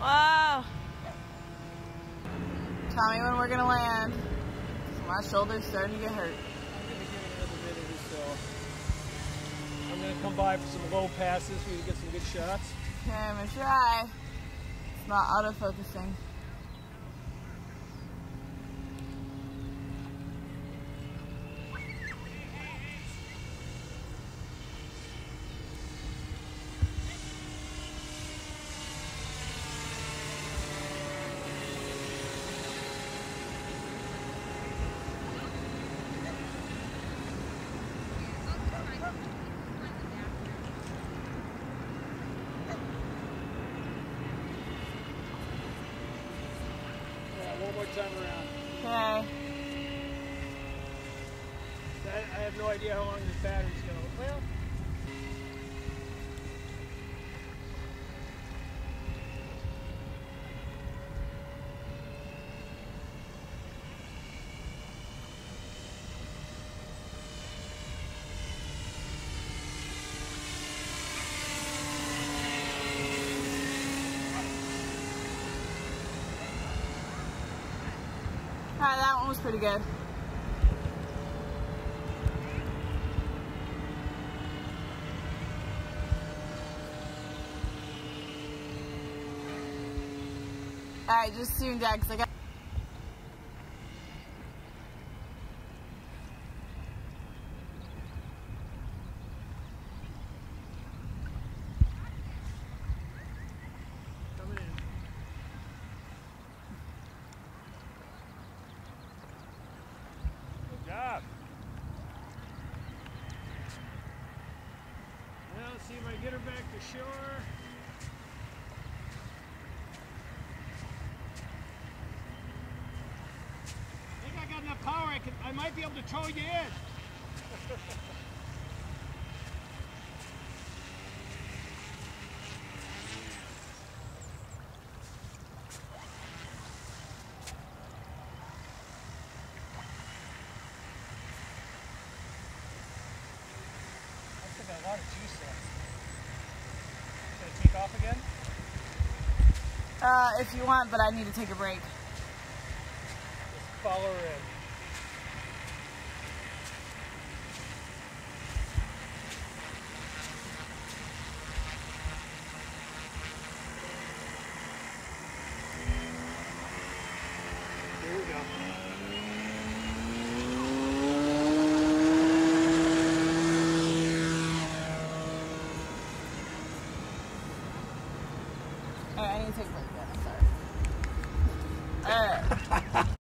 Wow. Tell me when we're gonna land. My shoulder's starting to get hurt. I'm gonna give it another minute or so. I'm gonna come by for some low passes for you to get some good shots. Okay, I'm gonna try. It's not auto more time around. Okay. I, I have no idea how long this battery's go. Alright, that one was pretty good. Alright, just soon, Dad, because I got. See if I get her back to shore. I think I got enough power. I can. I might be able to tow you in. A lot of juice left. Take off again? Uh, if you want, but I need to take a break. Just follow her in. Alright, I need to take a break. I'm sorry. Uh, Alright.